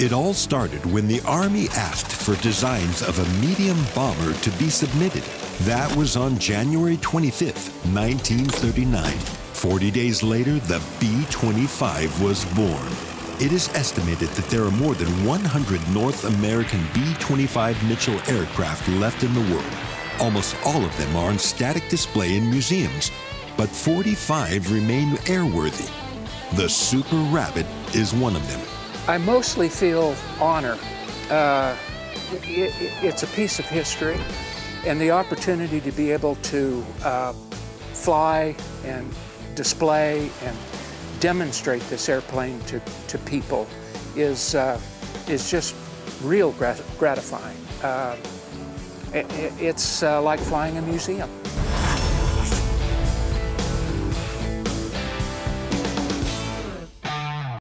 It all started when the Army asked for designs of a medium bomber to be submitted. That was on January 25th, 1939. 40 days later, the B 25 was born. It is estimated that there are more than 100 North American B 25 Mitchell aircraft left in the world. Almost all of them are on static display in museums, but 45 remain airworthy. The Super Rabbit is one of them. I mostly feel honor. Uh, it, it, it's a piece of history, and the opportunity to be able to uh, fly and display and demonstrate this airplane to, to people is, uh, is just real grat gratifying. Uh, it, it's uh, like flying a museum.